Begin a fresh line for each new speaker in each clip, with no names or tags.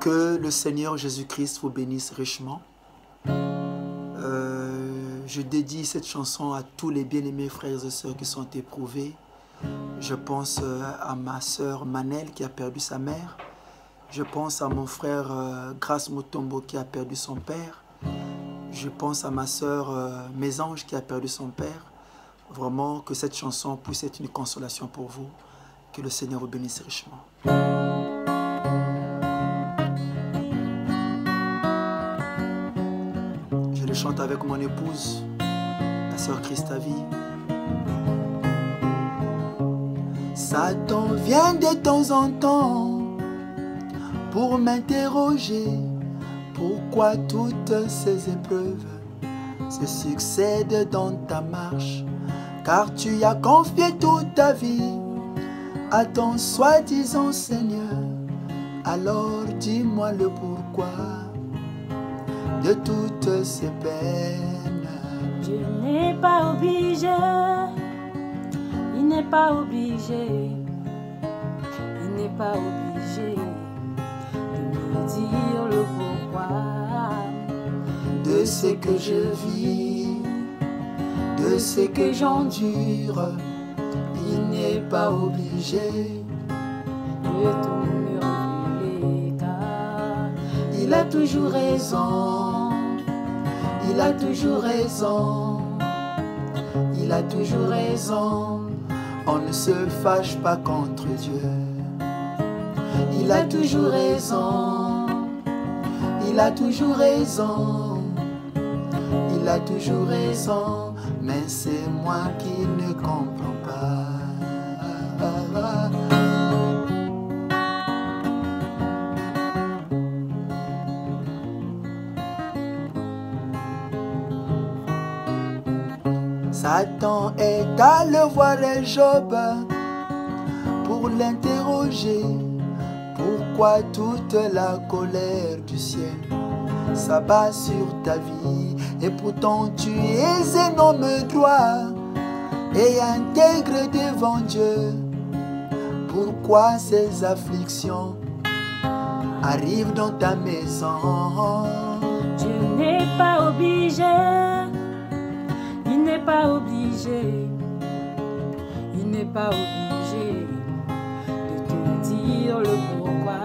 Que le Seigneur Jésus-Christ vous bénisse richement. Euh, je dédie cette chanson à tous les bien-aimés frères et sœurs qui sont éprouvés. Je pense euh, à ma sœur Manel qui a perdu sa mère. Je pense à mon frère euh, Motombo qui a perdu son père. Je pense à ma sœur euh, Mésange qui a perdu son père. Vraiment que cette chanson puisse être une consolation pour vous. Que le Seigneur vous bénisse richement. Chante avec mon épouse, la sœur Christavi. Satan vient de temps en temps pour m'interroger pourquoi toutes ces épreuves se succèdent dans ta marche, car tu as confié toute ta vie à ton soi-disant Seigneur. Alors dis-moi le pourquoi de toutes ces peines.
Dieu n'est pas obligé, il n'est pas obligé, il n'est pas obligé de me dire le pourquoi.
de ce que je vis, de ce que j'endure. Il n'est pas obligé,
De
il a toujours raison, il a toujours raison, il a toujours raison. On ne se fâche pas contre Dieu. Il a toujours raison, il a toujours raison, il a toujours raison, mais c'est moi qui ne comprends pas. Satan est allé voir Job pour l'interroger. Pourquoi toute la colère du ciel s'abat sur ta vie? Et pourtant tu es un homme droit et intègre devant Dieu. Pourquoi ces afflictions arrivent dans ta maison?
Dieu n'est pas obligé, n'est pas obligé, il n'est pas obligé de te dire le pourquoi.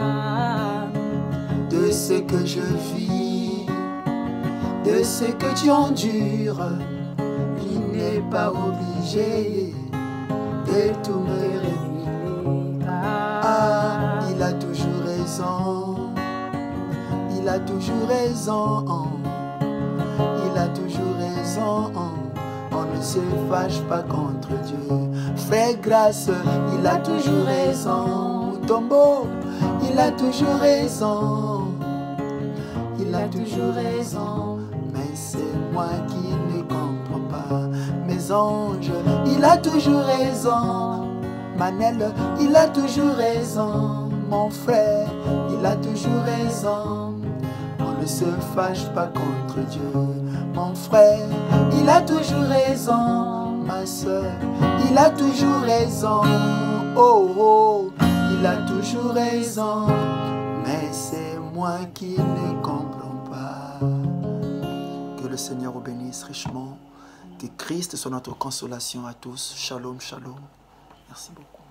de ce que je vis, de ce que tu endures. Il n'est pas obligé de tout me révéler. Ah, il a toujours raison, il a toujours raison, il a toujours se fâche pas contre Dieu. Frère grâce, il a toujours raison. Tombeau, il a toujours raison. Il a toujours raison. Mais c'est moi qui ne comprends pas. Mes anges, il a toujours raison. Manel, il a toujours raison. Mon frère, il a toujours raison. Ne se fâche pas contre Dieu. Mon frère, il a toujours raison. Ma soeur, il a toujours raison. Oh, oh, il a toujours raison. Mais c'est moi qui ne comprends pas. Que le Seigneur vous bénisse richement. Que Christ soit notre consolation à tous. Shalom, shalom. Merci beaucoup.